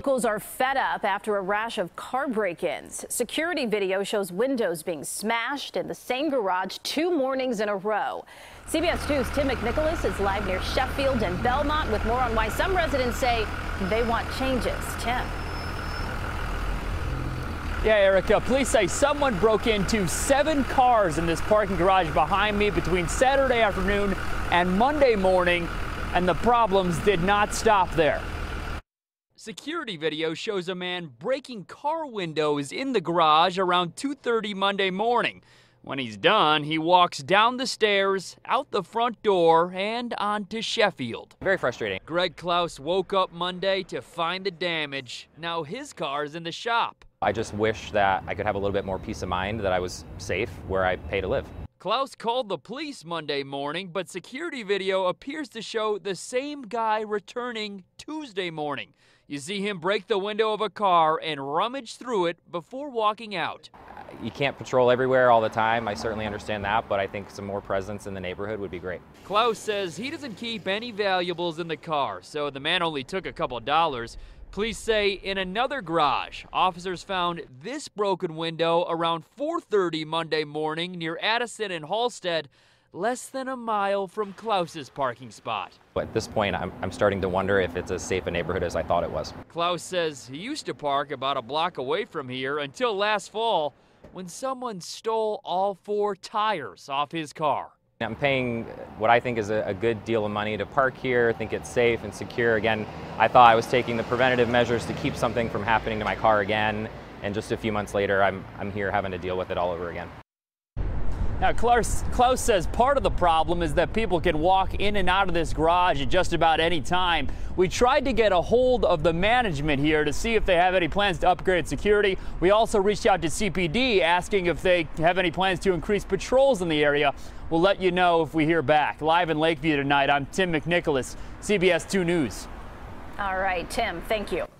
Locals are fed up after a rash of car break-ins. Security video shows windows being smashed in the same garage two mornings in a row. CBS 2's Tim McNicholas is live near Sheffield and Belmont with more on why some residents say they want changes. Tim. Yeah, Erica, police say someone broke into seven cars in this parking garage behind me between Saturday afternoon and Monday morning, and the problems did not stop there. Security video shows a man breaking car windows in the garage around 2:30 Monday morning. When he's done, he walks down the stairs, out the front door, and onto Sheffield. Very frustrating. Greg Klaus woke up Monday to find the damage. Now his car's in the shop. I just wish that I could have a little bit more peace of mind that I was safe where I pay to live. Klaus called the police Monday morning, but security video appears to show the same guy returning Tuesday morning. You see him break the window of a car and rummage through it before walking out. You can't patrol everywhere all the time. I certainly understand that, but I think some more presence in the neighborhood would be great. Klaus says he doesn't keep any valuables in the car, so the man only took a couple dollars. Police say in another garage, officers found this broken window around 4:30 Monday morning near Addison and Halsted, less than a mile from Klaus's parking spot. At this point, I'm, I'm starting to wonder if it's as safe a neighborhood as I thought it was. Klaus says he used to park about a block away from here until last fall when someone stole all four tires off his car. I'm paying what I think is a, a, good deal of money to park here, think it's safe and secure. Again, I thought I was taking the preventative measures to keep something from happening to my car again, and just a few months later, I'm, I'm here having to deal with it all over again. Now, Klaus, Klaus says part of the problem is that people can walk in and out of this garage at just about any time. We tried to get a hold of the management here to see if they have any plans to upgrade security. We also reached out to CPD asking if they have any plans to increase patrols in the area. We'll let you know if we hear back. Live in Lakeview tonight, I'm Tim McNicholas, CBS 2 News. All right, Tim, thank you.